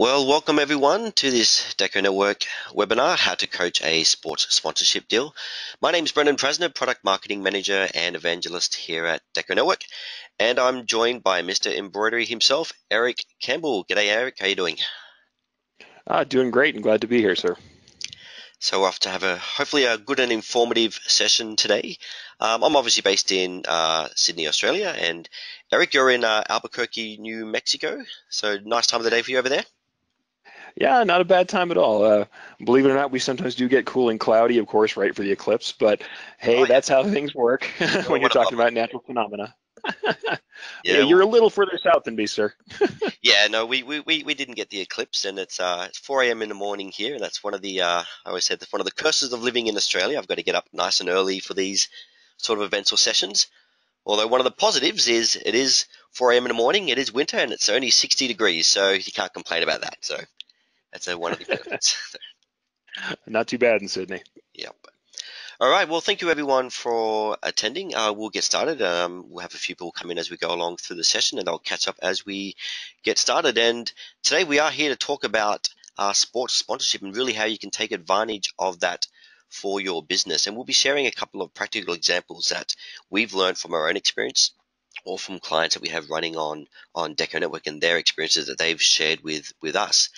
Well, welcome everyone to this Deco Network webinar, How to Coach a Sports Sponsorship Deal. My name is Brenden Prazner, Product Marketing Manager and Evangelist here at Deco Network, and I'm joined by Mr. Embroidery himself, Erich Campbell. G'day, Erich. How are you doing? Uh, doing great and glad to be here, sir. So we're off to have a hopefully a good and informative session today. Um, I'm obviously based in uh, Sydney, Australia, and Erich, you're in uh, Albuquerque, New Mexico. So nice time of the day for you over there. Yeah, not a bad time at all. Uh, believe it or not, we sometimes do get cool and cloudy, of course, right for the eclipse. But hey, oh, yeah. that's how things work when you're talking about natural phenomena. yeah, yeah, you're a little further south than me, sir. yeah, no, we, we, we didn't get the eclipse, and it's uh, it's 4 a.m. in the morning here, and that's one of the uh, I always said that's one of the curses of living in Australia. I've got to get up nice and early for these sort of events or sessions. Although one of the positives is it is 4 a.m. in the morning, it is winter, and it's only 60 degrees, so you can't complain about that. So that's a one of the benefits. Not too bad in Sydney. Yep. All right. Well, thank you everyone for attending. Uh, we'll get started. Um, we'll have a few people come in as we go along through the session, and I'll catch up as we get started. And today we are here to talk about uh, sports sponsorship and really how you can take advantage of that for your business. And we'll be sharing a couple of practical examples that we've learned from our own experience or from clients that we have running on on Deco Network and their experiences that they've shared with with us.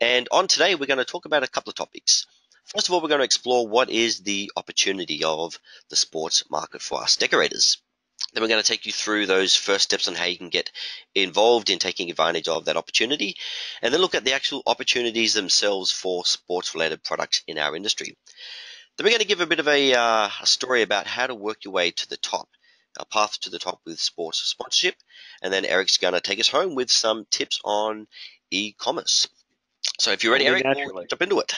And on today, we're going to talk about a couple of topics. First of all, we're going to explore what is the opportunity of the sports market for us decorators. Then we're going to take you through those first steps on how you can get involved in taking advantage of that opportunity, and then look at the actual opportunities themselves for sports related products in our industry. Then we're going to give a bit of a, uh, a story about how to work your way to the top, a path to the top with sports sponsorship, and then Erich's going to take us home with some tips on e-commerce. So if you're ready, Erich, we'll jump into it.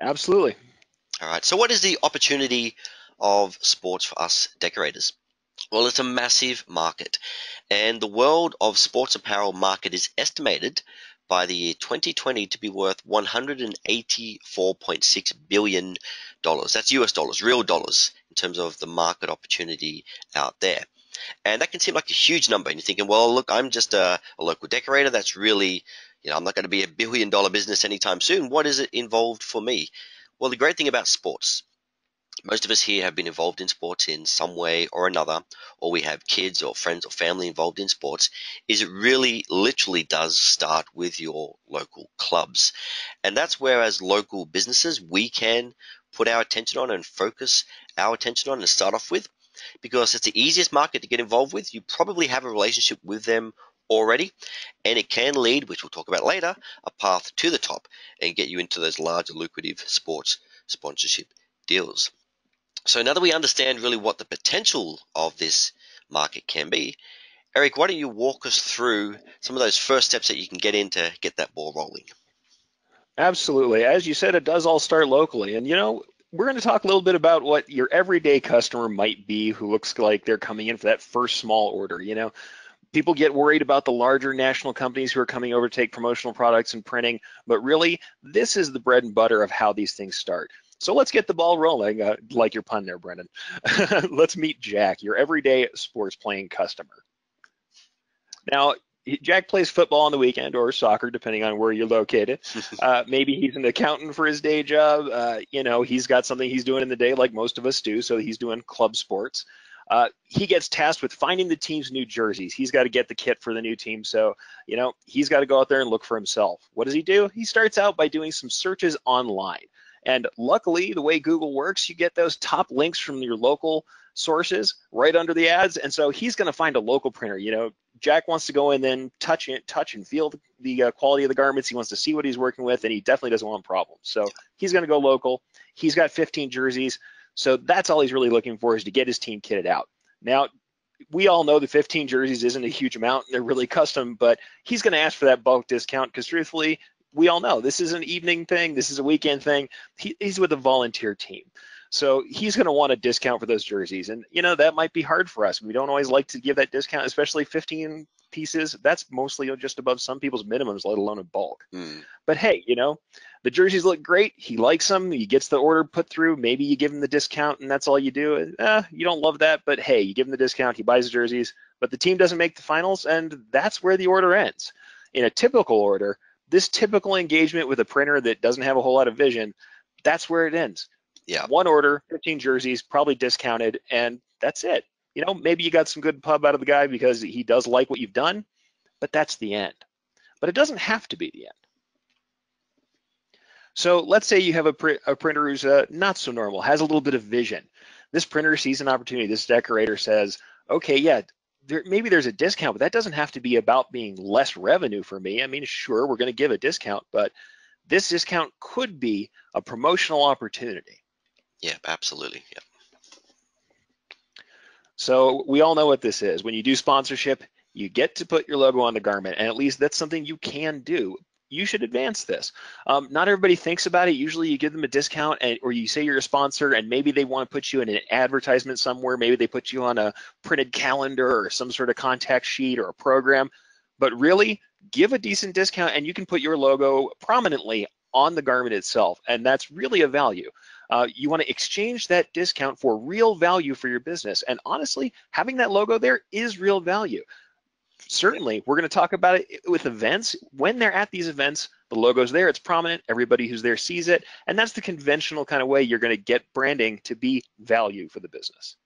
Absolutely. All right. So what is the opportunity of sports for us decorators? Well, it's a massive market, and the world of sports apparel market is estimated by the year 2020 to be worth 184.6 billion dollars. That's US dollars, real dollars, in terms of the market opportunity out there. And that can seem like a huge number. And you're thinking, well, look, I'm just a, a local decorator. That's really you know, I'm not going to be a billion dollar business anytime soon. What is it involved for me? Well, the great thing about sports, most of us here have been involved in sports in some way or another, or we have kids or friends or family involved in sports, is it really literally does start with your local clubs. And that's where, as local businesses, we can put our attention on and focus our attention on and start off with because it's the easiest market to get involved with. You probably have a relationship with them already, and it can lead, which we'll talk about later, a path to the top and get you into those larger lucrative sports sponsorship deals. So now that we understand really what the potential of this market can be, Erich, why don't you walk us through some of those first steps that you can get in to get that ball rolling? Absolutely. As you said, it does all start locally. And, you know, we're going to talk a little bit about what your everyday customer might be who looks like they're coming in for that first small order. You know, people get worried about the larger national companies who are coming over to take promotional products and printing, but really, this is the bread and butter of how these things start. So let's get the ball rolling, uh, like your pun there, Brenden. let's meet Jack, your everyday sports playing customer. Now, Jack plays football on the weekend or soccer, depending on where you're located. Uh, maybe he's an accountant for his day job. Uh, you know, he's got something he's doing in the day, like most of us do. So he's doing club sports. Uh, he gets tasked with finding the team's new jerseys. He's got to get the kit for the new team. So, you know, he's got to go out there and look for himself. What does he do? He starts out by doing some searches online. And luckily, the way Google works, you get those top links from your local sources right under the ads. And so he's going to find a local printer. You know, Jack wants to go in and touch it, touch and feel the, the uh, quality of the garments. He wants to see what he's working with, and he definitely doesn't want problems. So he's going to go local. He's got 15 jerseys. So that's all he's really looking for is to get his team kitted out. Now, we all know the 15 jerseys isn't a huge amount. They're really custom, but he's going to ask for that bulk discount because truthfully, we all know this is an evening thing. This is a weekend thing. He, he's with a volunteer team. So he's going to want a discount for those jerseys. And, you know, that might be hard for us. We don't always like to give that discount, especially 15 pieces. That's mostly just above some people's minimums, let alone in bulk. Mm. But hey, you know, the jerseys look great. He likes them. He gets the order put through. Maybe you give him the discount and that's all you do. Eh, you don't love that, but hey, you give him the discount. He buys the jerseys, but the team doesn't make the finals, and that's where the order ends. In a typical order, this typical engagement with a printer that doesn't have a whole lot of vision, that's where it ends. Yeah. One order, 15 jerseys, probably discounted, and that's it. You know, maybe you got some good pub out of the guy because he does like what you've done, but that's the end. But it doesn't have to be the end. So let's say you have a, pr a printer who's uh, not so normal, has a little bit of vision. This printer sees an opportunity. This decorator says, okay, yeah, there, maybe there's a discount, but that doesn't have to be about being less revenue for me. I mean, sure, we're going to give a discount, but this discount could be a promotional opportunity. Yeah, absolutely. Yeah. So we all know what this is. When you do sponsorship, you get to put your logo on the garment, and at least that's something you can do. You should advance this. Um, not everybody thinks about it. Usually, you give them a discount, and, or you say you're a sponsor, and maybe they want to put you in an advertisement somewhere. Maybe they put you on a printed calendar or some sort of contact sheet or a program. But really, give a decent discount, and you can put your logo prominently on the garment itself, and that's really a value. Uh, you want to exchange that discount for real value for your business. And honestly, having that logo there is real value. Certainly, we're going to talk about it with events. When they're at these events, the logo's there, it's prominent, everybody who's there sees it, and that's the conventional kind of way you're going to get branding to be value for the business.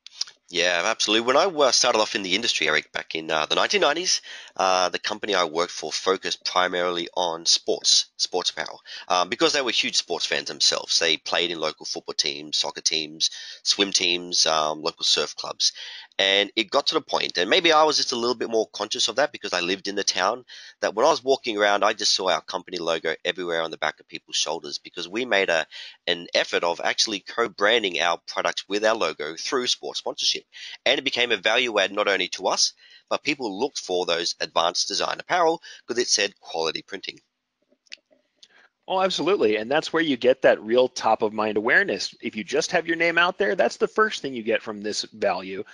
Yeah, absolutely. When I uh, started off in the industry, Erich, back in uh, the 1990s, uh, the company I worked for focused primarily on sports, sports apparel, um, because they were huge sports fans themselves. They played in local football teams, soccer teams, swim teams, um, local surf clubs. And it got to the point, and maybe I was just a little bit more conscious of that because I lived in the town, that when I was walking around, I just saw our company logo everywhere on the back of people's shoulders because we made a an effort of actually co-branding our products with our logo through sports sponsorship. And it became a value add not only to us, but people looked for those advanced design apparel because it said quality printing. Oh, absolutely. And that's where you get that real top of mind awareness. If you just have your name out there, that's the first thing you get from this value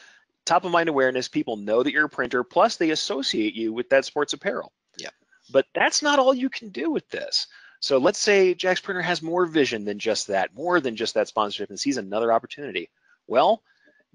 top of mind awareness. People know that you're a printer, plus they associate you with that sports apparel. Yeah. But that's not all you can do with this. So let's say Jack's Printer has more vision than just that, more than just that sponsorship, and sees another opportunity. Well,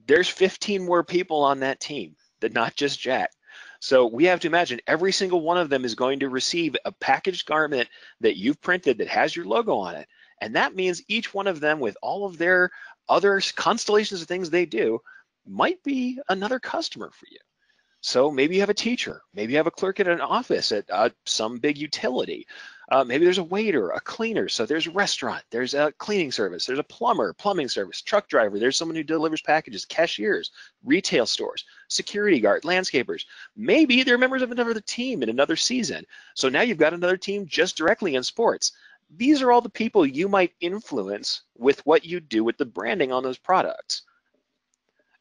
there's 15 more people on that team, that not just Jack. So we have to imagine every single one of them is going to receive a packaged garment that you've printed that has your logo on it. And that means each one of them, with all of their other constellations of things they do, might be another customer for you. So maybe you have a teacher, maybe you have a clerk at an office at uh, some big utility. Uh, maybe there's a waiter, a cleaner. So there's a restaurant, there's a cleaning service, there's a plumber, plumbing service, truck driver, there's someone who delivers packages, cashiers, retail stores, security guard, landscapers. Maybe they're members of another team in another season. So now you've got another team just directly in sports. These are all the people you might influence with what you do with the branding on those products.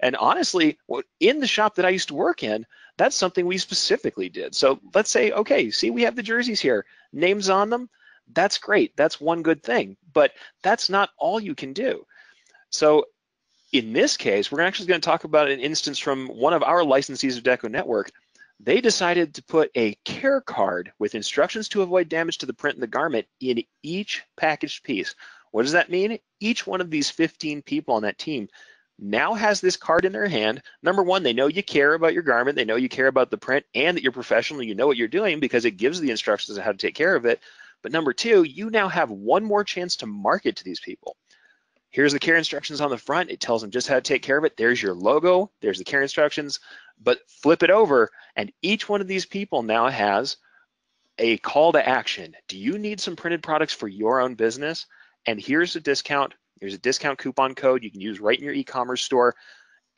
And honestly, in the shop that I used to work in, that's something we specifically did. So let's say, okay, see, we have the jerseys here, names on them. That's great. That's one good thing. But that's not all you can do. So in this case, we're actually going to talk about an instance from one of our licensees of Deco Network. They decided to put a care card with instructions to avoid damage to the print in the garment in each packaged piece. What does that mean? Each one of these 15 people on that team now has this card in their hand. Number one, they know you care about your garment, they know you care about the print, and that you're professional, you know what you're doing because it gives the instructions on how to take care of it. But number two, you now have one more chance to market to these people. Here's the care instructions on the front. It tells them just how to take care of it. There's your logo, there's the care instructions, but flip it over, and each one of these people now has a call to action. Do you need some printed products for your own business? And here's a discount there's a discount coupon code you can use right in your e-commerce store.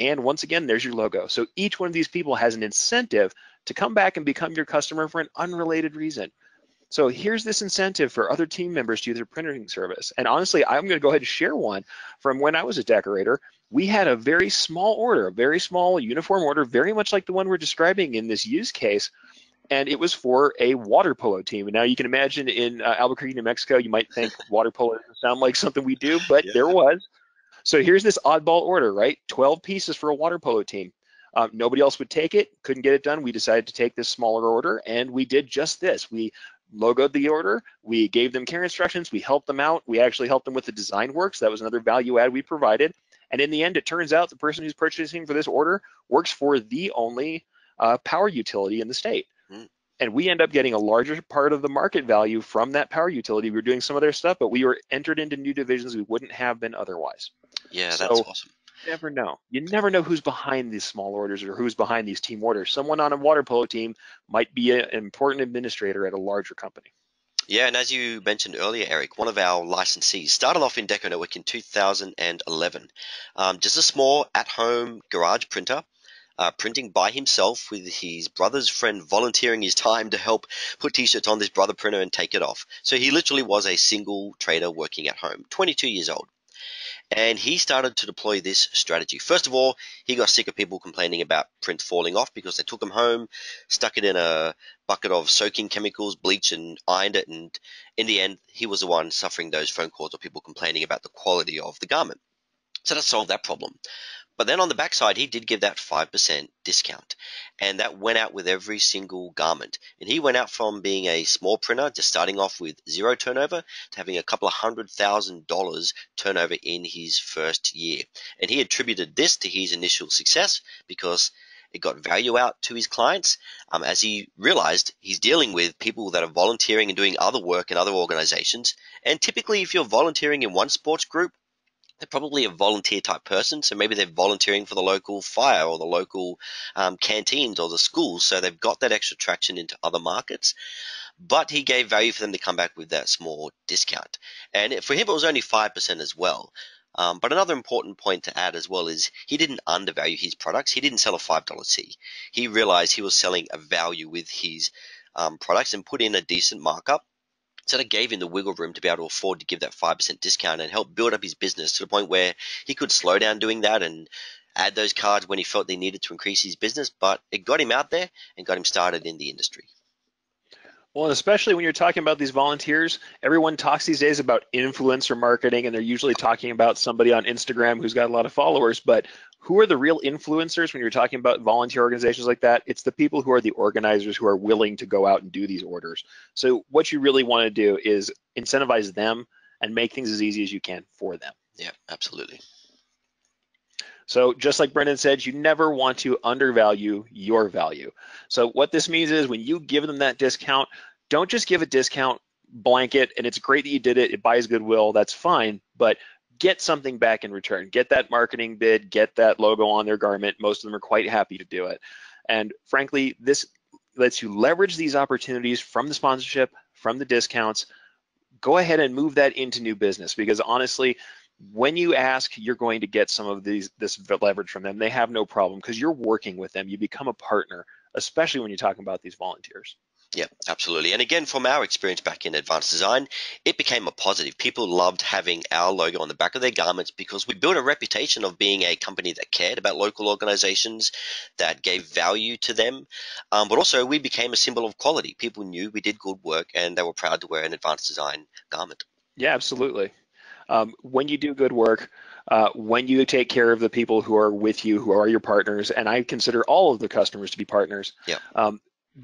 And once again, there's your logo. So each one of these people has an incentive to come back and become your customer for an unrelated reason. So here's this incentive for other team members to use their printing service. And honestly, I'm going to go ahead and share one from when I was a decorator. We had a very small order, a very small uniform order, very much like the one we're describing in this use case, and it was for a water polo team. And now you can imagine in uh, Albuquerque, New Mexico, you might think water polo doesn't sound like something we do, but yeah. there was. So here's this oddball order, right? 12 pieces for a water polo team. Um, nobody else would take it, couldn't get it done. We decided to take this smaller order, and we did just this. We logoed the order, we gave them care instructions, we helped them out, we actually helped them with the design work, so that was another value add we provided. And in the end, it turns out the person who's purchasing for this order works for the only uh, power utility in the state. And we end up getting a larger part of the market value from that power utility. We were doing some of their stuff, but we were entered into new divisions we wouldn't have been otherwise. Yeah, So- that's awesome. You never know. You never know who's behind these small orders or who's behind these team orders. Someone on a water polo team might be an important administrator at a larger company. Yeah, and as you mentioned earlier, Erich, one of our licensees started off in Deco Network in 2011. Um, just a small at-home garage printer, uh, printing by himself with his brother's friend volunteering his time to help put t-shirts on this brother printer and take it off. So he literally was a single trader working at home, 22 years old. And he started to deploy this strategy. First of all, he got sick of people complaining about print falling off because they took them home, stuck it in a bucket of soaking chemicals, bleach, and ironed it. And in the end, he was the one suffering those phone calls of people complaining about the quality of the garment. So that solved that problem. But then on the backside, he did give that 5% discount. And that went out with every single garment. And he went out from being a small printer, just starting off with zero turnover, to having a couple of hundred thousand dollars turnover in his first year. And he attributed this to his initial success because it got value out to his clients um, as he realized he's dealing with people that are volunteering and doing other work in other organizations. And typically, if you're volunteering in one sports group, they're probably a volunteer type person. So maybe they're volunteering for the local fire or the local um, canteens or the schools. So they've got that extra traction into other markets. But he gave value for them to come back with that small discount. And for him, it was only 5% as well. Um, but another important point to add as well is he didn't undervalue his products. He didn't sell a $5 C. He realized he was selling a value with his um, products and put in a decent markup. So that gave him the wiggle room to be able to afford to give that 5% discount and help build up his business to the point where he could slow down doing that and add those cards when he felt they needed to increase his business. But it got him out there and got him started in the industry. Well, especially when you're talking about these volunteers, everyone talks these days about influencer marketing, and they're usually talking about somebody on Instagram who's got a lot of followers. But who are the real influencers when you're talking about volunteer organizations like that? It's the people who are the organizers who are willing to go out and do these orders. So, what you really want to do is incentivize them and make things as easy as you can for them. Yeah, absolutely. So just like Brenden said, you never want to undervalue your value. So what this means is when you give them that discount, don't just give a discount blanket and it's great that you did it, it buys goodwill, that's fine, but get something back in return. Get that marketing bid, get that logo on their garment. Most of them are quite happy to do it. And frankly, this lets you leverage these opportunities from the sponsorship, from the discounts. Go ahead and move that into new business because honestly, when you ask, you're going to get some of these this leverage from them. They have no problem because you're working with them. You become a partner, especially when you're talking about these volunteers. Yeah, absolutely. And again, from our experience back in advanced design, it became a positive. People loved having our logo on the back of their garments because we built a reputation of being a company that cared about local organizations, that gave value to them. Um, but also, we became a symbol of quality. People knew we did good work and they were proud to wear an advanced design garment. Yeah, absolutely. Um, when you do good work, uh, when you take care of the people who are with you, who are your partners, and I consider all of the customers to be partners. Yeah. Um,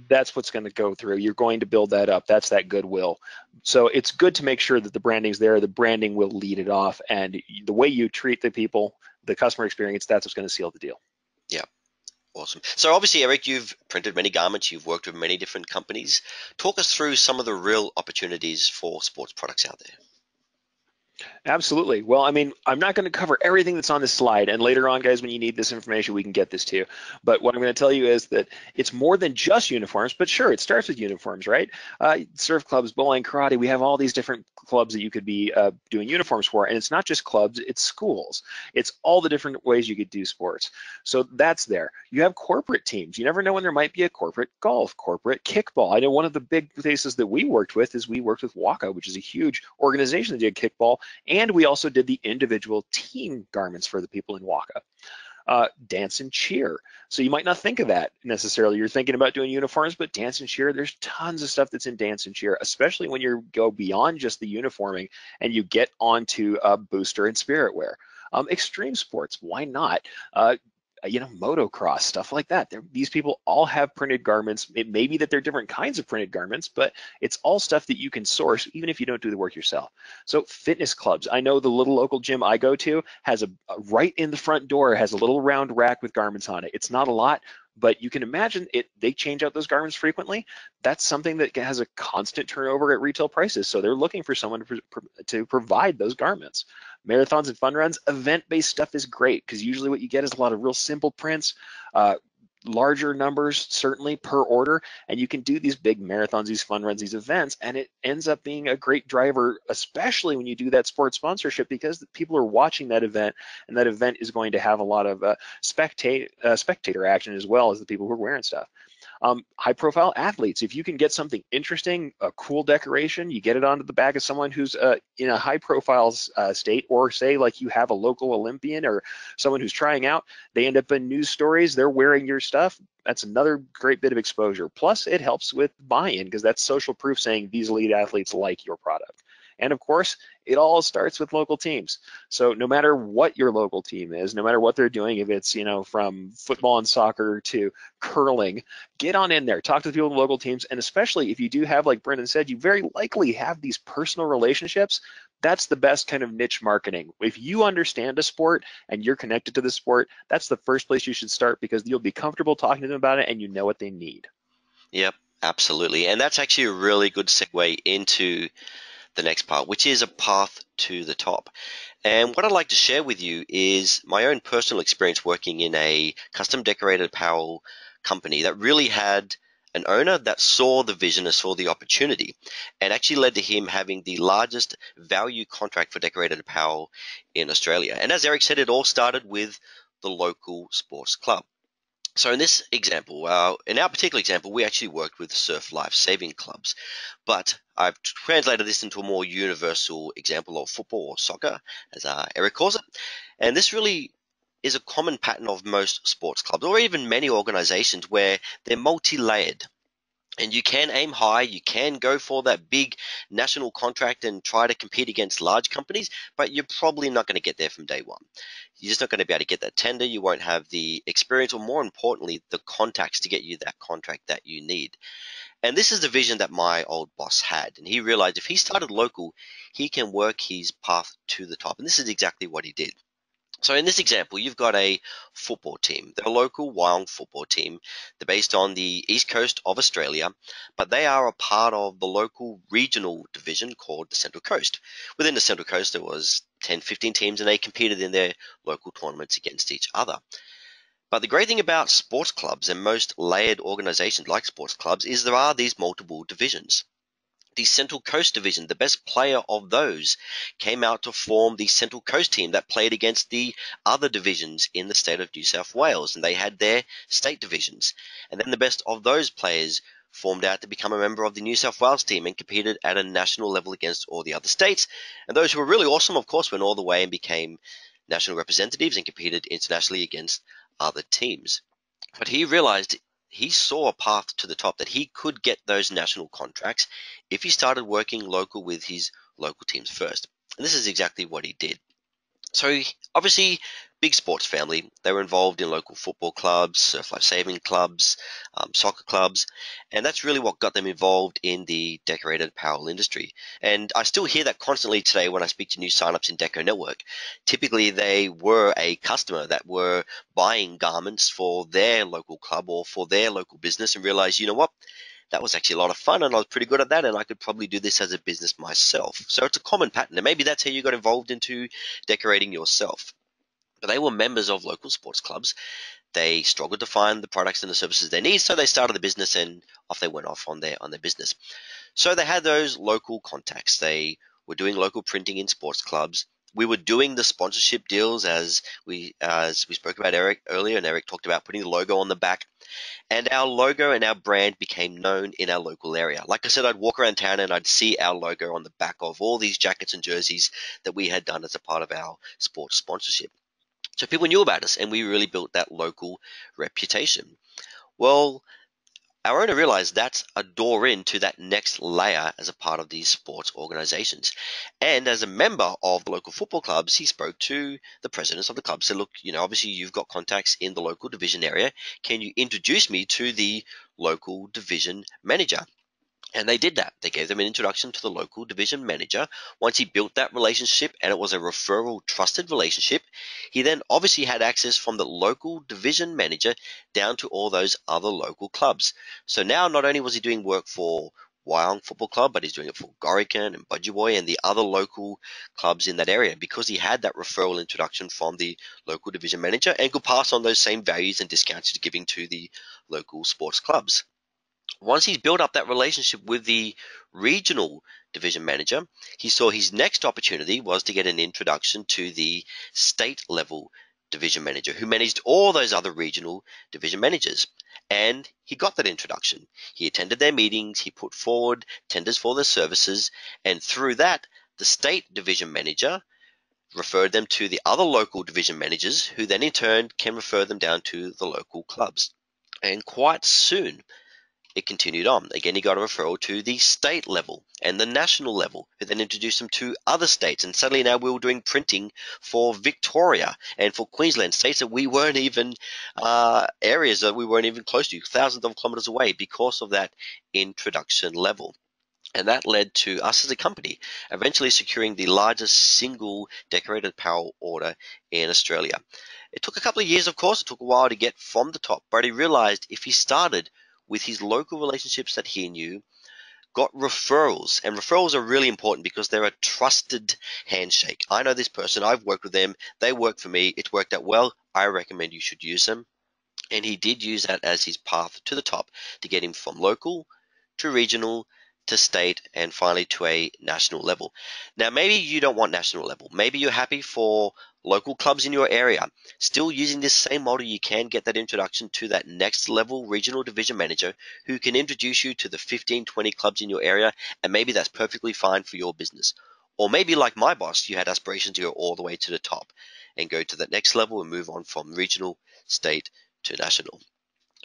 that's what's going to go through. You're going to build that up. That's that goodwill. So it's good to make sure that the branding's there. The branding will lead it off, and the way you treat the people, the customer experience, that's what's going to seal the deal. Yeah. Awesome. So obviously, Erich, you've printed many garments. You've worked with many different companies. Talk us through some of the real opportunities for sports products out there. Absolutely. Well, I mean, I'm not going to cover everything that's on this slide, and later on, guys, when you need this information, we can get this to you. But what I'm going to tell you is that it's more than just uniforms, but sure, it starts with uniforms, right? Uh, surf clubs, bowling, karate, we have all these different clubs that you could be uh, doing uniforms for, and it's not just clubs, it's schools. It's all the different ways you could do sports. So that's there. You have corporate teams. You never know when there might be a corporate golf, corporate kickball. I know one of the big places that we worked with is we worked with WAKA, which is a huge organization that did kickball and we also did the individual team garments for the people in WAKA. Uh, dance and cheer. So you might not think of that necessarily. You're thinking about doing uniforms, but dance and cheer, there's tons of stuff that's in dance and cheer, especially when you go beyond just the uniforming and you get onto uh, booster and spirit wear. Um, extreme sports, why not? Uh, Uh, you know, motocross, stuff like that. They're, these people all have printed garments. It may be that they're different kinds of printed garments, but it's all stuff that you can source even if you don't do the work yourself. So fitness clubs, I know the little local gym I go to has a, a right in the front door has a little round rack with garments on it. It's not a lot, but you can imagine it they change out those garments frequently. That's something that has a constant turnover at retail prices so they're looking for someone to, to provide those garments. Marathons and fun runs event-based stuff is great because usually what you get is a lot of real simple prints uh, larger numbers certainly per order and you can do these big marathons these fun runs these events and it ends up being a great driver especially when you do that sports sponsorship because people are watching that event and that event is going to have a lot of uh, spectate, uh, spectator action as well as the people who are wearing stuff um, high profile athletes. If you can get something interesting, a cool decoration, you get it onto the back of someone who's uh, in a high profile uh, state, or say like you have a local Olympian or someone who's trying out, they end up in news stories, they're wearing your stuff. That's another great bit of exposure. Plus, it helps with buy-in because that's social proof saying these elite athletes like your product. And of course, it all starts with local teams. So no matter what your local team is, no matter what they're doing, if it's, you know, from football and soccer to curling, get on in there, talk to the people in the local teams. And especially if you do have, like Brenden said, you very likely have these personal relationships. That's the best kind of niche marketing. If you understand a sport and you're connected to the sport, that's the first place you should start because you'll be comfortable talking to them about it and you know what they need. Yep, absolutely. And that's actually a really good segue into the next part, which is a path to the top. And what I'd like to share with you is my own personal experience working in a custom decorated apparel company that really had an owner that saw the vision and saw the opportunity and actually led to him having the largest value contract for decorated apparel in Australia. And as Erich said, it all started with the local sports club. So in this example, uh, in our particular example, we actually worked with surf life saving clubs, but I've translated this into a more universal example of football or soccer, as uh, Erich calls it. And this really is a common pattern of most sports clubs or even many organizations where they're multi-layered and you can aim high, you can go for that big national contract and try to compete against large companies, but you're probably not going to get there from day one. You're just not going to be able to get that tender. You won't have the experience, or more importantly, the contacts to get you that contract that you need. And this is the vision that my old boss had. And he realized if he started local, he can work his path to the top. And this is exactly what he did. So in this example, you've got a football team. They're a local Wyong football team. They're based on the east coast of Australia, but they are a part of the local regional division called the Central Coast. Within the Central Coast, there was 10, 15 teams, and they competed in their local tournaments against each other. But the great thing about sports clubs and most layered organizations like sports clubs is there are these multiple divisions the Central Coast Division, the best player of those, came out to form the Central Coast team that played against the other divisions in the state of New South Wales, and they had their state divisions. And then the best of those players formed out to become a member of the New South Wales team and competed at a national level against all the other states. And those who were really awesome, of course, went all the way and became national representatives and competed internationally against other teams. But he realized he saw a path to the top that he could get those national contracts if he started working local with his local teams first. And this is exactly what he did. So obviously, big sports family. They were involved in local football clubs, surf life saving clubs, um, soccer clubs, and that's really what got them involved in the decorated apparel industry. And I still hear that constantly today when I speak to new signups in Deco Network. Typically, they were a customer that were buying garments for their local club or for their local business and realized, you know what? that was actually a lot of fun and I was pretty good at that and I could probably do this as a business myself. So it's a common pattern and maybe that's how you got involved into decorating yourself. They were members of local sports clubs. They struggled to find the products and the services they need, so they started the business and off they went off on their on their business. So they had those local contacts. They were doing local printing in sports clubs we were doing the sponsorship deals as we as we spoke about Erich earlier, and Erich talked about putting the logo on the back, and our logo and our brand became known in our local area. Like I said, I'd walk around town and I'd see our logo on the back of all these jackets and jerseys that we had done as a part of our sports sponsorship. So people knew about us, and we really built that local reputation. Well, our owner realized that's a door into that next layer as a part of these sports organizations. And as a member of the local football clubs, he spoke to the presidents of the club, said, look, you know, obviously you've got contacts in the local division area. Can you introduce me to the local division manager? And they did that. They gave them an introduction to the local division manager. Once he built that relationship and it was a referral trusted relationship, he then obviously had access from the local division manager down to all those other local clubs. So now not only was he doing work for Wyong Football Club, but he's doing it for Gorokan and Budgewoi and the other local clubs in that area because he had that referral introduction from the local division manager and could pass on those same values and discounts he's giving to the local sports clubs once he's built up that relationship with the regional division manager, he saw his next opportunity was to get an introduction to the state level division manager who managed all those other regional division managers. And he got that introduction. He attended their meetings, he put forward tenders for their services, and through that, the state division manager referred them to the other local division managers who then in turn can refer them down to the local clubs. And quite soon, it continued on. Again, he got a referral to the state level and the national level, who then introduced him to other states. And suddenly now we were doing printing for Victoria and for Queensland, states that we weren't even, uh, areas that we weren't even close to, thousands of kilometers away because of that introduction level. And that led to us as a company eventually securing the largest single decorated apparel order in Australia. It took a couple of years, of course. It took a while to get from the top, but he realized if he started with his local relationships that he knew, got referrals. And referrals are really important because they're a trusted handshake. I know this person, I've worked with them, they work for me, it worked out well. I recommend you should use them. And he did use that as his path to the top to get him from local to regional to state and finally to a national level. Now, maybe you don't want national level. Maybe you're happy for local clubs in your area. Still using this same model, you can get that introduction to that next level regional division manager who can introduce you to the 15, 20 clubs in your area, and maybe that's perfectly fine for your business. Or maybe, like my boss, you had aspirations to go all the way to the top and go to the next level and move on from regional, state to national.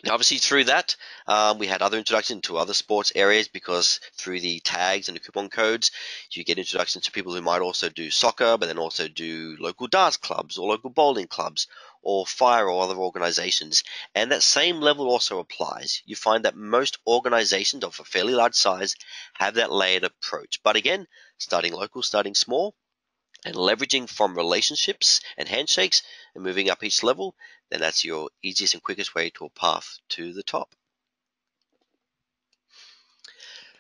Now, obviously, through that, um, we had other introductions to other sports areas because through the tags and the coupon codes, you get introductions to people who might also do soccer, but then also do local darts clubs or local bowling clubs or fire or other organizations. And that same level also applies. You find that most organizations of a fairly large size have that layered approach. But again, starting local, starting small, and leveraging from relationships and handshakes and moving up each level, then that's your easiest and quickest way to a path to the top.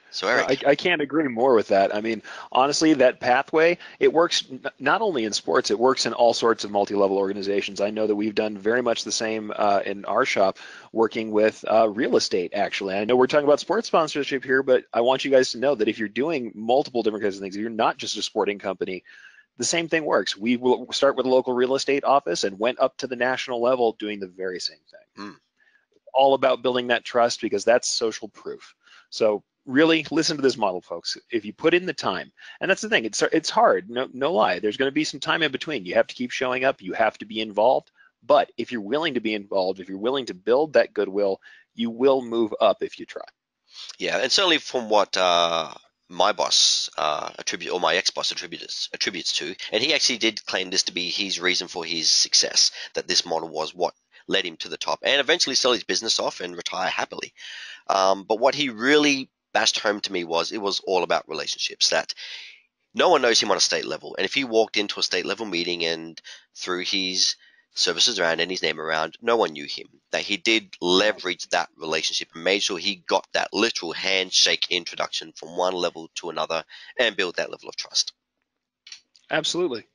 So Erich, I, I, can't agree more with that. I mean, honestly, that pathway it works not only in sports, it works in all sorts of multi-level organizations. I know that we've done very much the same uh, in our shop, working with uh, real estate. Actually, I know we're talking about sports sponsorship here, but I want you guys to know that if you're doing multiple different kinds of things, if you're not just a sporting company, the same thing works. We will start with a local real estate office and went up to the national level doing the very same thing. Mm. All about building that trust because that's social proof. So really listen to this model, folks. If you put in the time, and that's the thing, it's it's hard. No no lie. There's going to be some time in between. You have to keep showing up. You have to be involved. But if you're willing to be involved, if you're willing to build that goodwill, you will move up if you try. Yeah, and certainly from what uh, my boss uh, attribute or my ex-boss attributes attributes to, and he actually did claim this to be his reason for his success. That this model was what led him to the top, and eventually sell his business off and retire happily. Um, but what he really bashed home to me was it was all about relationships. That no one knows him on a state level, and if he walked into a state level meeting and through his services around and his name around, no one knew him. That he did leverage that relationship and made sure he got that literal handshake introduction from one level to another and build that level of trust. Absolutely.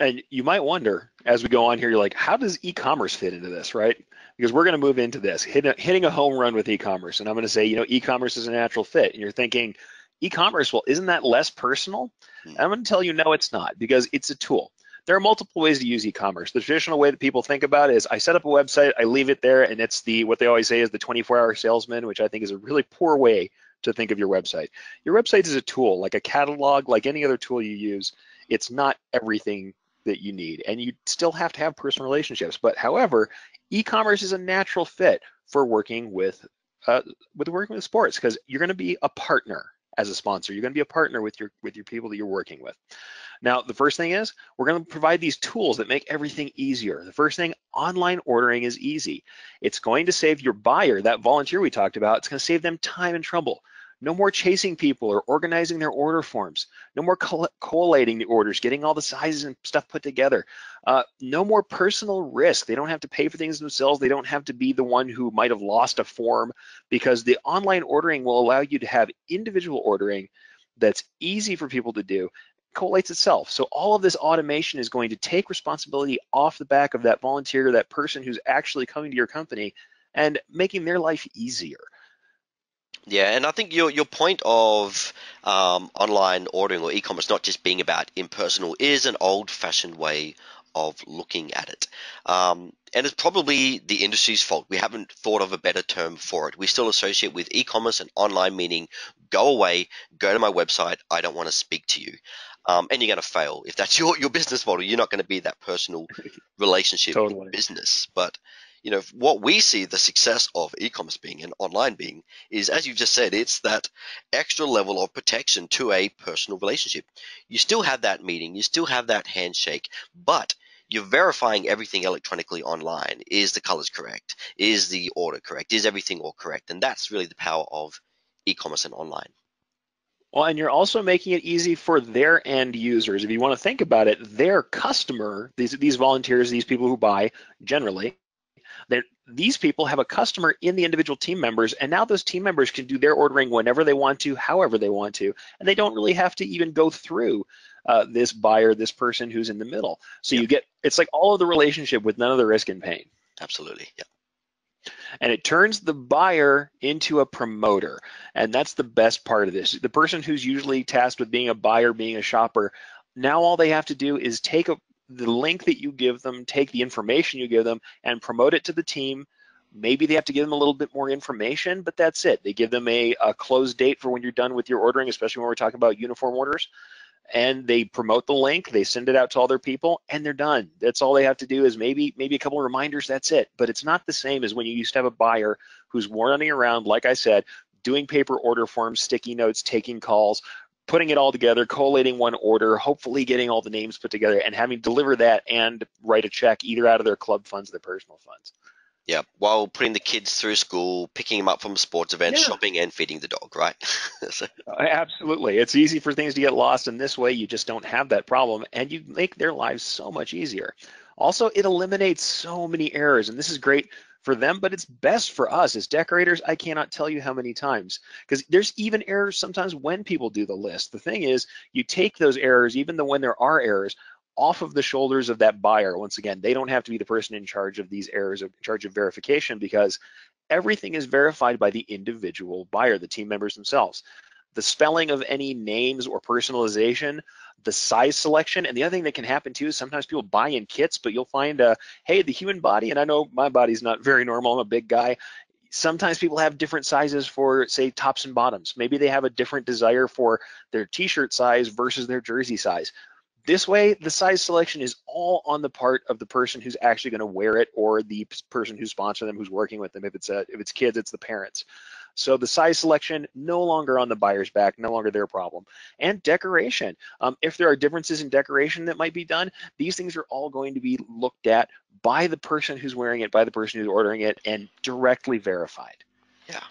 And you might wonder as we go on here, you're like, how does e-commerce fit into this, right? Because we're going to move into this, hitting a home run with e-commerce. And I'm going to say, you know, e-commerce is a natural fit. And you're thinking, e-commerce, well, isn't that less personal? Hmm. I'm going to tell you, no, it's not, because it's a tool there are multiple ways to use e-commerce. The traditional way that people think about is I set up a website, I leave it there, and it's the what they always say is the 24-hour salesman, which I think is a really poor way to think of your website. Your website is a tool, like a catalog, like any other tool you use. It's not everything that you need, and you still have to have personal relationships. But however, e-commerce is a natural fit for working with uh, with working with sports because you're going to be a partner as a sponsor. You're going to be a partner with your with your people that you're working with. Now, the first thing is we're going to provide these tools that make everything easier. The first thing, online ordering is easy. It's going to save your buyer, that volunteer we talked about, it's going to save them time and trouble. No more chasing people or organizing their order forms. No more collating the orders, getting all the sizes and stuff put together. Uh, no more personal risk. They don't have to pay for things themselves. They don't have to be the one who might have lost a form because the online ordering will allow you to have individual ordering that's easy for people to do collates itself. So all of this automation is going to take responsibility off the back of that volunteer, that person who's actually coming to your company and making their life easier. Yeah, and I think your your point of um, online ordering or e-commerce not just being about impersonal is an old-fashioned way of looking at it. Um, and it's probably the industry's fault. We haven't thought of a better term for it. We still associate with e-commerce and online meaning go away, go to my website, I don't want to speak to you. Um, and you're going to fail. If that's your, your business model, you're not going to be that personal relationship totally. business. But you know what we see the success of e-commerce being and online being is as you've just said it's that extra level of protection to a personal relationship you still have that meeting you still have that handshake but you're verifying everything electronically online is the colors correct is the order correct is everything all correct and that's really the power of e-commerce and online well, and you're also making it easy for their end users. If you want to think about it, their customer, these these volunteers, these people who buy generally, that these people have a customer in the individual team members, and now those team members can do their ordering whenever they want to, however they want to, and they don't really have to even go through uh, this buyer, this person who's in the middle. So you get it's like all of the relationship with none of the risk and pain. Absolutely. Yeah. And it turns the buyer into a promoter. And that's the best part of this. The person who's usually tasked with being a buyer, being a shopper, now all they have to do is take a, the link that you give them, take the information you give them, and promote it to the team. Maybe they have to give them a little bit more information, but that's it. They give them a, a close date for when you're done with your ordering, especially when we're talking about uniform orders. And they promote the link, they send it out to all their people, and they're done. That's all they have to do is maybe maybe a couple of reminders. That's it. But it's not the same as when you used to have a buyer who's running around, like I said, doing paper order forms, sticky notes, taking calls, putting it all together, collating one order, hopefully getting all the names put together, and having to deliver that and write a check either out of their club funds or their personal funds. Yeah, while putting the kids through school, picking them up from sports events, yeah. shopping, and feeding the dog, right? so. Uh, absolutely. It's easy for things to get lost, and this way you just don't have that problem, and you make their lives so much easier. Also, it eliminates so many errors, and this is great for them, but it's best for us as decorators. I cannot tell you how many times because there's even errors sometimes when people do the list. The thing is, you take those errors, even though when there are errors, off of the shoulders of that buyer. Once again, they don't have to be the person in charge of these errors, in charge of verification, because everything is verified by the individual buyer, the team members themselves. The spelling of any names or personalization, the size selection. And the other thing that can happen too is sometimes people buy in kits, but you'll find, uh, hey, the human body, and I know my body's not very normal, I'm a big guy. Sometimes people have different sizes for, say, tops and bottoms. Maybe they have a different desire for their t-shirt size versus their jersey size. This way, the size selection is all on the part of the person who's actually going to wear it or the person who's sponsoring them, who's working with them. If it's a, if it's kids, it's the parents. So the size selection no longer on the buyer's back, no longer their problem. And decoration. Um, if there are differences in decoration that might be done, these things are all going to be looked at by the person who's wearing it, by the person who's ordering it, and directly verified. Yeah.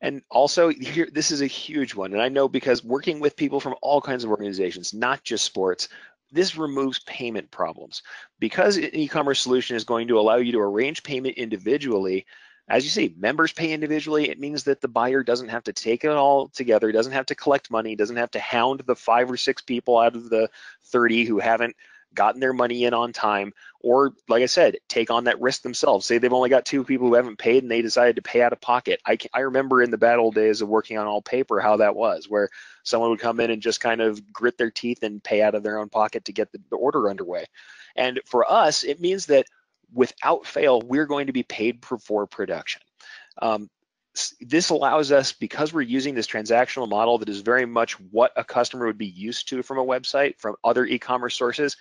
And also, here, this is a huge one. And I know because working with people from all kinds of organizations, not just sports, this removes payment problems. Because an e-commerce solution is going to allow you to arrange payment individually, as you see, members pay individually. It means that the buyer doesn't have to take it all together, doesn't have to collect money, doesn't have to hound the five or six people out of the 30 who haven't gotten their money in on time, or like I said, take on that risk themselves. Say they've only got two people who haven't paid and they decided to pay out of pocket. I, I remember in the bad old days of working on all paper how that was, where someone would come in and just kind of grit their teeth and pay out of their own pocket to get the, the order underway. And for us, it means that without fail, we're going to be paid for production. Um, this allows us, because we're using this transactional model that is very much what a customer would be used to from a website, from other e-commerce sources,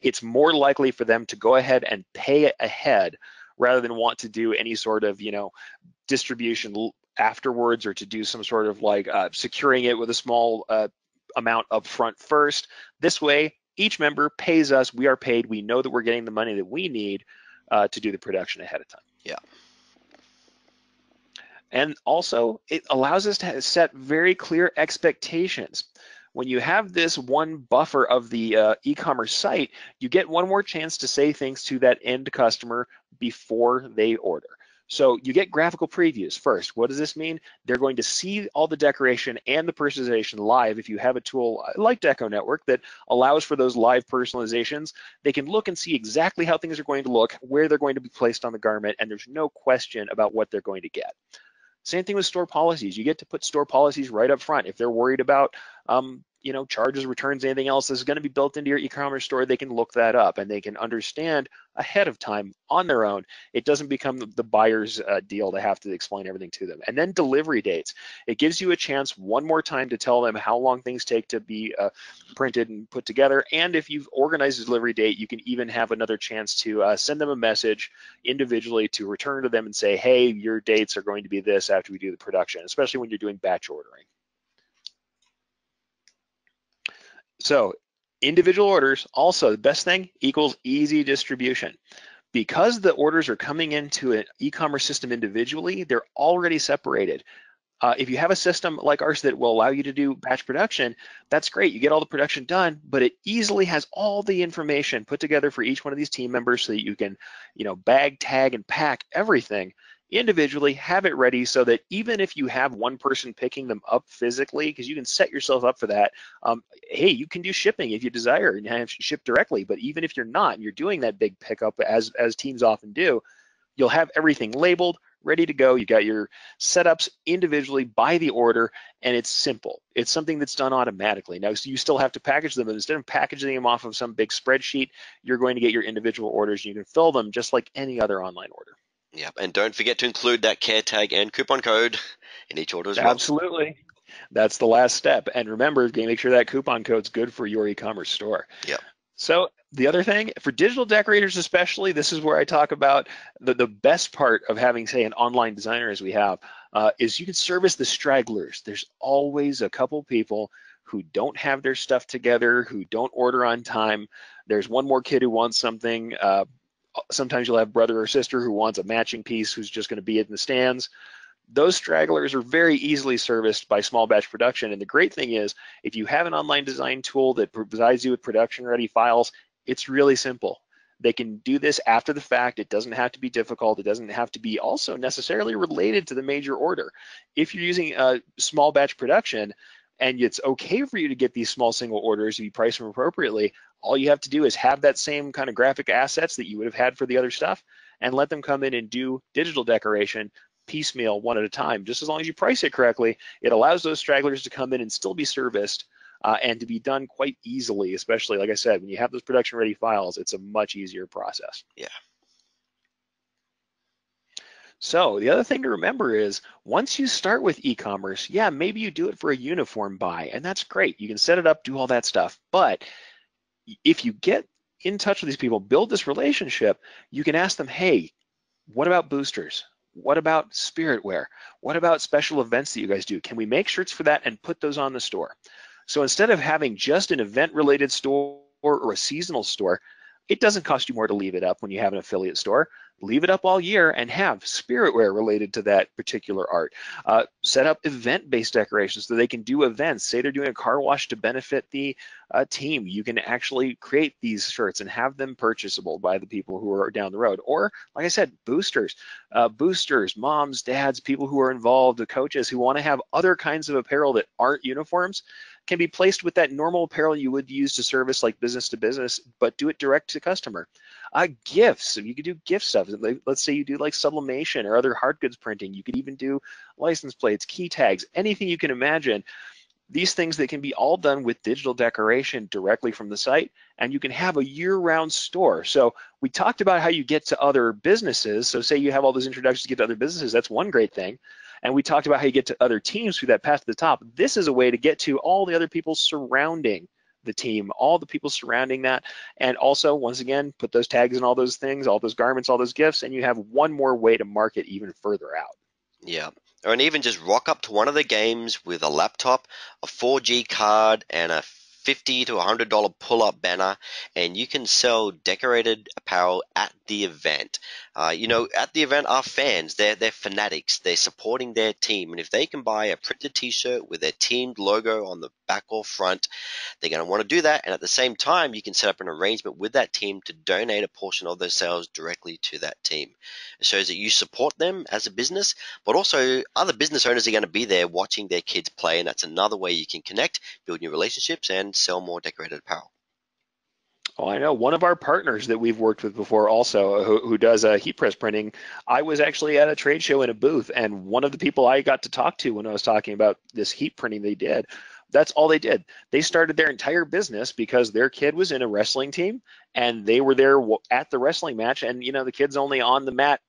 it's more likely for them to go ahead and pay ahead rather than want to do any sort of, you know, distribution afterwards or to do some sort of like uh, securing it with a small uh, amount up front first. This way, each member pays us, we are paid, we know that we're getting the money that we need uh, to do the production ahead of time. Yeah. And also, it allows us to set very clear expectations. When you have this one buffer of the uh, e-commerce site, you get one more chance to say things to that end customer before they order. So you get graphical previews first. What does this mean? They're going to see all the decoration and the personalization live. If you have a tool like Deco Network that allows for those live personalizations, they can look and see exactly how things are going to look, where they're going to be placed on the garment, and there's no question about what they're going to get. Same thing with store policies. You get to put store policies right up front. If they're worried about um, you know, charges, returns, anything else is going to be built into your e-commerce store, they can look that up and they can understand ahead of time on their own. It doesn't become the buyer's uh, deal to have to explain everything to them. And then delivery dates. It gives you a chance one more time to tell them how long things take to be uh, printed and put together. And if you've organized a delivery date, you can even have another chance to uh, send them a message individually to return to them and say, hey, your dates are going to be this after we do the production, especially when you're doing batch ordering. So individual orders, also the best thing equals easy distribution. Because the orders are coming into an e-commerce system individually, they're already separated. Uh, if you have a system like ours that will allow you to do batch production, that's great. You get all the production done, but it easily has all the information put together for each one of these team members so that you can, you know, bag, tag, and pack everything individually, have it ready so that even if you have one person picking them up physically, because you can set yourself up for that, um, hey, you can do shipping if you desire and have ship directly. But even if you're not, and you're doing that big pickup as as teams often do, you'll have everything labeled, ready to go. You got your setups individually by the order, and it's simple. It's something that's done automatically. Now, so you still have to package them, but instead of packaging them off of some big spreadsheet, you're going to get your individual orders. And you can fill them just like any other online order. Yep, and don't forget to include that care tag and coupon code in each order as well. Absolutely. That's the last step. And remember, make sure that coupon code's good for your e-commerce store. Yep. So the other thing, for digital decorators especially, this is where I talk about the, the best part of having, say, an online designer as we have, uh, is you can service the stragglers. There's always a couple people who don't have their stuff together, who don't order on time. There's one more kid who wants something. Uh, sometimes you'll have brother or sister who wants a matching piece who's just going to be in the stands. Those stragglers are very easily serviced by small batch production. And the great thing is, if you have an online design tool that provides you with production ready files, it's really simple. They can do this after the fact. It doesn't have to be difficult. It doesn't have to be also necessarily related to the major order. If you're using a small batch production, and it's okay for you to get these small single orders if you price them appropriately. All you have to do is have that same kind of graphic assets that you would have had for the other stuff and let them come in and do digital decoration piecemeal one at a time. Just as long as you price it correctly, it allows those stragglers to come in and still be serviced uh, and to be done quite easily, especially, like I said, when you have those production ready files, it's a much easier process. Yeah. So the other thing to remember is once you start with e-commerce, yeah, maybe you do it for a uniform buy, and that's great. You can set it up, do all that stuff. But if you get in touch with these people, build this relationship, you can ask them, hey, what about boosters? What about spirit wear? What about special events that you guys do? Can we make shirts for that and put those on the store? So instead of having just an event related store or a seasonal store, it doesn't cost you more to leave it up when you have an affiliate store. Leave it up all year and have spiritware related to that particular art. Uh, set up event-based decorations so they can do events. Say they're doing a car wash to benefit the uh, team. You can actually create these shirts and have them purchasable by the people who are down the road. Or, like I said, boosters. Uh, boosters, moms, dads, people who are involved, the coaches who want to have other kinds of apparel that aren't uniforms can be placed with that normal apparel you would use to service like business to business, but do it direct to customer. Uh, gifts, you could do gift stuff. Let's say you do like sublimation or other hard goods printing. You could even do license plates, key tags, anything you can imagine. These things that can be all done with digital decoration directly from the site, and you can have a year-round store. So we talked about how you get to other businesses. So say you have all those introductions to get to other businesses, that's one great thing. And we talked about how you get to other teams through that path to the top. This is a way to get to all the other people surrounding the team, all the people surrounding that. And also, once again, put those tags and all those things, all those garments, all those gifts, and you have one more way to market even further out. Yeah. And even just rock up to one of the games with a laptop, a 4G card, and a 50 to 100 dollar pull up banner and you can sell decorated apparel at the event Uh, you know, at the event are fans. They're they're fanatics. They're supporting their team, and if they can buy a printed T-shirt with their teamed logo on the back or front, they're going to want to do that. And at the same time, you can set up an arrangement with that team to donate a portion of their sales directly to that team. It shows that you support them as a business, but also other business owners are going to be there watching their kids play, and that's another way you can connect, build new relationships, and sell more decorated apparel. Oh, I know one of our partners that we've worked with before, also who, who does uh, heat press printing. I was actually at a trade show in a booth, and one of the people I got to talk to when I was talking about this heat printing they did, that's all they did. They started their entire business because their kid was in a wrestling team, and they were there at the wrestling match, and you know the kid's only on the mat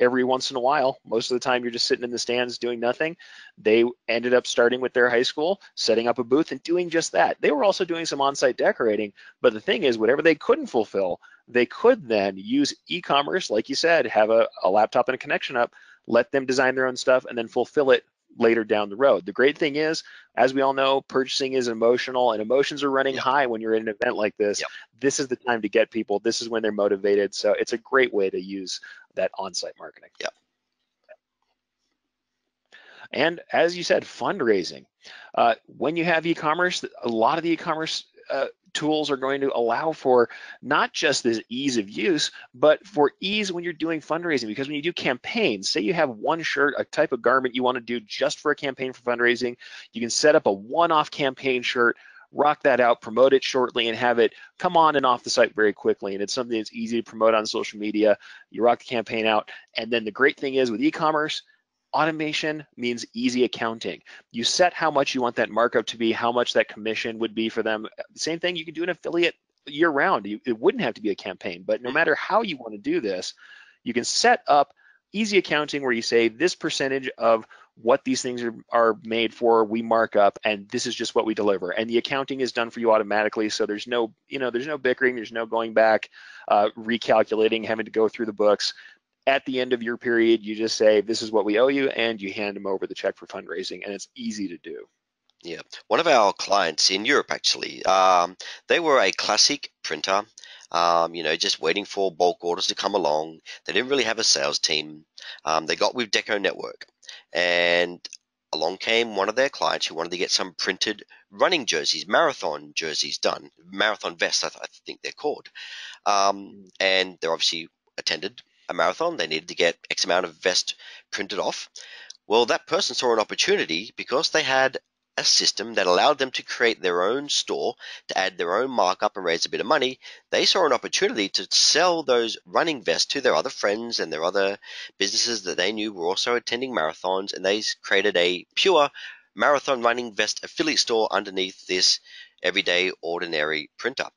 every once in a while. Most of the time, you're just sitting in the stands doing nothing. They ended up starting with their high school, setting up a booth, and doing just that. They were also doing some on site decorating. But the thing is, whatever they couldn't fulfill, they could then use e commerce, like you said, have a, a laptop and a connection up, let them design their own stuff, and then fulfill it later down the road. The great thing is, as we all know, purchasing is emotional and emotions are running high when you're in an event like this. Yep. This is the time to get people. This is when they're motivated. So it's a great way to use that on-site marketing. Yeah. And as you said, fundraising. Uh, when you have e-commerce, a lot of the e-commerce uh, tools are going to allow for not just this ease of use, but for ease when you're doing fundraising. Because when you do campaigns, say you have one shirt, a type of garment you want to do just for a campaign for fundraising, you can set up a one-off campaign shirt rock that out, promote it shortly, and have it come on and off the site very quickly. And it's something that's easy to promote on social media. You rock the campaign out. And then the great thing is with e-commerce, automation means easy accounting. You set how much you want that markup to be, how much that commission would be for them. Same thing, you can do an affiliate year round. it wouldn't have to be a campaign, but no matter how you want to do this, you can set up easy accounting where you say this percentage of what these things are, are made for, we mark up, and this is just what we deliver. And the accounting is done for you automatically, so there's no, you know, there's no bickering, there's no going back, uh, recalculating, having to go through the books. At the end of your period, you just say, this is what we owe you, and you hand them over the check for fundraising, and it's easy to do. Yeah, one of our clients in Europe actually, um, they were a classic printer, um, you know, just waiting for bulk orders to come along. They didn't really have a sales team. Um, they got with DecoNetwork and along came one of their clients who wanted to get some printed running jerseys, marathon jerseys done, marathon vests, I, th- I think they're called. Um, and they're obviously attended a marathon. They needed to get X amount of vest printed off. Well, that person saw an opportunity because they had a system that allowed them to create their own store, to add their own markup and raise a bit of money, they saw an opportunity to sell those running vests to their other friends and their other businesses that they knew were also attending marathons, and they created a pure marathon running vest affiliate store underneath this everyday ordinary printer.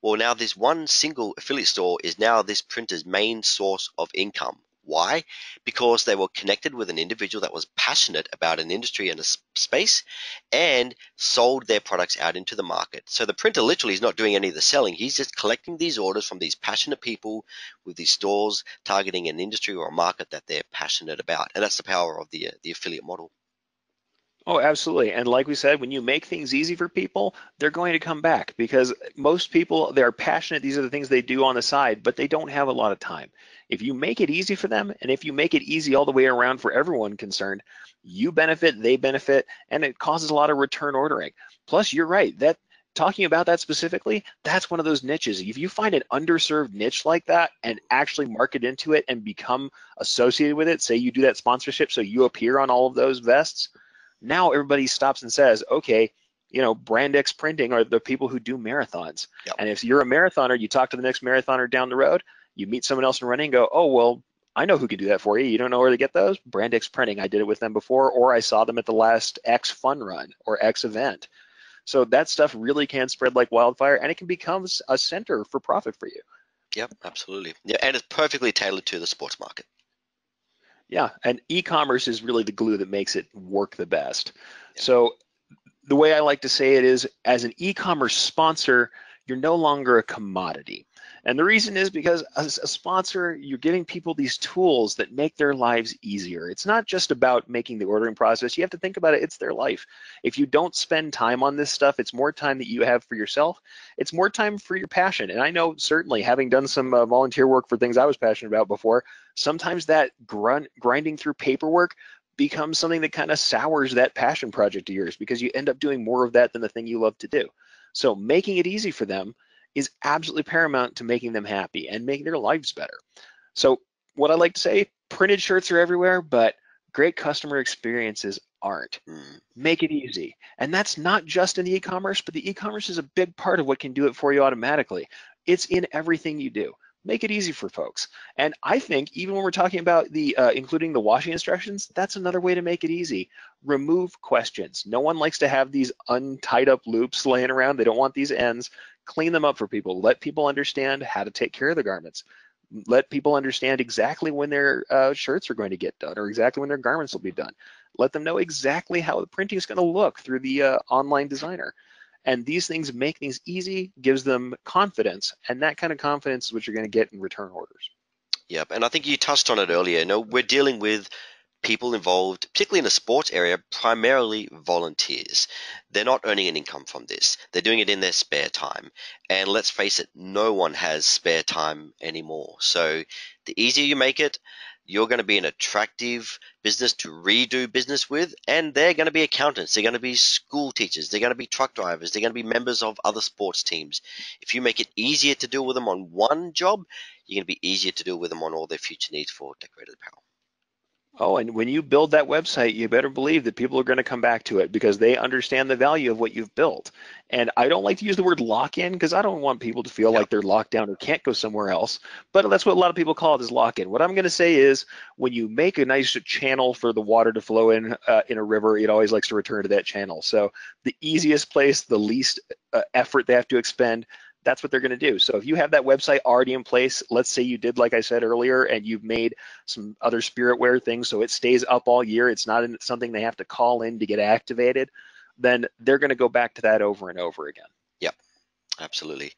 Well, now this one single affiliate store is now this printer's main source of income. Why? Because they were connected with an individual that was passionate about an industry and a space and sold their products out into the market. So the printer literally is not doing any of the selling. He's just collecting these orders from these passionate people with these stores targeting an industry or a market that they're passionate about. And that's the power of the, uh, the affiliate model. Oh, absolutely. And like we said, when you make things easy for people, they're going to come back because most people, they're passionate. These are the things they do on the side, but they don't have a lot of time. If you make it easy for them, and if you make it easy all the way around for everyone concerned, you benefit, they benefit, and it causes a lot of return ordering. Plus, you're right, that talking about that specifically, that's one of those niches. If you find an underserved niche like that and actually market into it and become associated with it, say you do that sponsorship so you appear on all of those vests, now everybody stops and says, okay, you know, Brand X Printing are the people who do marathons. Yep. And if you're a marathoner, you talk to the next marathoner down the road, you meet someone else in running and go, oh, well, I know who can do that for you. You don't know where to get those? Brand X Printing. I did it with them before, or I saw them at the last X fun run or X event. So that stuff really can spread like wildfire and it can become a center for profit for you. Yep, absolutely. Yeah, and it's perfectly tailored to the sports market. Yeah, and e-commerce is really the glue that makes it work the best. Yeah. So the way I like to say it is as an e-commerce sponsor, you're no longer a commodity. And the reason is because as a sponsor, you're giving people these tools that make their lives easier. It's not just about making the ordering process. You have to think about it, it's their life. If you don't spend time on this stuff, it's more time that you have for yourself. It's more time for your passion. And I know certainly having done some uh, volunteer work for things I was passionate about before, sometimes that grunt, grinding through paperwork becomes something that kind of sours that passion project of yours because you end up doing more of that than the thing you love to do. So making it easy for them is absolutely paramount to making them happy and making their lives better. So what I like to say, printed shirts are everywhere, but great customer experiences aren't. Mm. Make it easy. And that's not just in the e-commerce, but the e-commerce is a big part of what can do it for you automatically. It's in everything you do. Make it easy for folks. And I think even when we're talking about the uh, including the washing instructions, that's another way to make it easy. Remove questions. No one likes to have these untied up loops laying around. They don't want these ends clean them up for people. Let people understand how to take care of the garments. Let people understand exactly when their uh, shirts are going to get done or exactly when their garments will be done. Let them know exactly how the printing is going to look through the uh, online designer. And these things make things easy, gives them confidence, and that kind of confidence is what you're going to get in return orders. Yep, and I think you touched on it earlier. You know, we're dealing with people involved, particularly in the sports area, primarily volunteers. They're not earning an income from this. They're doing it in their spare time. And let's face it, no one has spare time anymore. So the easier you make it, you're going to be an attractive business to redo business with, and they're going to be accountants, they're going to be school teachers, they're going to be truck drivers, they're going to be members of other sports teams. If you make it easier to deal with them on one job, you're going to be easier to deal with them on all their future needs for decorated apparel. Oh, and when you build that website, you better believe that people are going to come back to it because they understand the value of what you've built. And I don't like to use the word lock in because I don't want people to feel like they're locked down or can't go somewhere else. But that's what a lot of people call it is lock in. What I'm going to say is when you make a nice channel for the water to flow in uh, in a river, it always likes to return to that channel. So the easiest place, the least uh, effort they have to expend, that's what they're going to do. So if you have that website already in place, let's say you did, like I said earlier, and you've made some other spiritware things so it stays up all year, it's not something they have to call in to get activated, then they're going to go back to that over and over again. Yep, absolutely.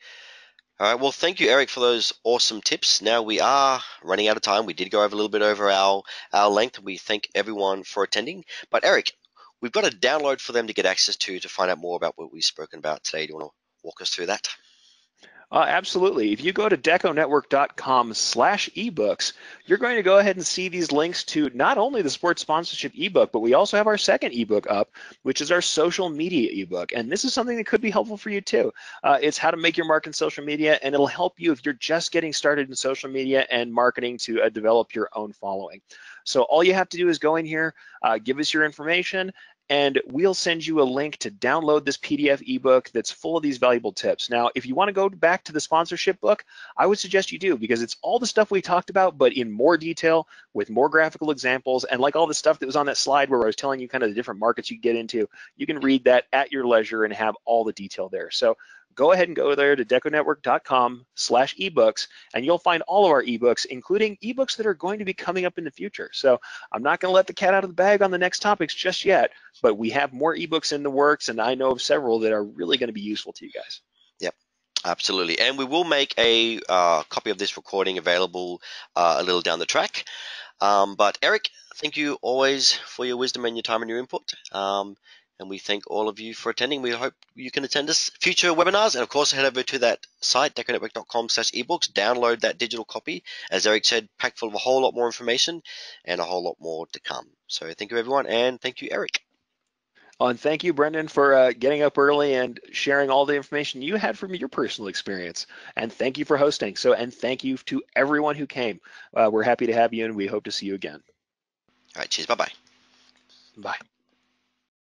All right, well, thank you, Erich, for those awesome tips. Now we are running out of time. We did go over a little bit over our, our length. We thank everyone for attending. But, Erich, we've got a download for them to get access to to find out more about what we've spoken about today. Do you want to walk us through that? Uh, absolutely. If you go to deconetwork.com slash ebooks, you're going to go ahead and see these links to not only the sports sponsorship ebook, but we also have our second ebook up, which is our social media ebook. And this is something that could be helpful for you too. Uh, it's how to make your mark in social media, and it'll help you if you're just getting started in social media and marketing to uh, develop your own following. So all you have to do is go in here, uh, give us your information, and we'll send you a link to download this PDF ebook that's full of these valuable tips. Now, if you want to go back to the sponsorship book, I would suggest you do because it's all the stuff we talked about, but in more detail with more graphical examples. And like all the stuff that was on that slide where I was telling you kind of the different markets you get into, you can read that at your leisure and have all the detail there. So go ahead and go there to deconetwork.com slash ebooks and you'll find all of our ebooks including ebooks that are going to be coming up in the future. So i'm not going to let the cat out of the bag on the next topics just yet but we have more ebooks in the works and i know of several that are really going to be useful to you guys. Yep absolutely. And we will make a uh, copy of this recording available uh, a little down the track. Um, but erich thank you always for your wisdom and your time and your input. Um, and we thank all of you for attending. We hope you can attend us future webinars. And of course, head over to that site, deconetwork.com slash ebooks, download that digital copy. As Erich said, packed full of a whole lot more information and a whole lot more to come. So thank you, everyone. And thank you, Erich. Oh, and thank you, Brenden, for uh, getting up early and sharing all the information you had from your personal experience. And thank you for hosting. So, and thank you to everyone who came. Uh, we're happy to have you, and we hope to see you again. All right. Cheers. Bye-bye. Bye.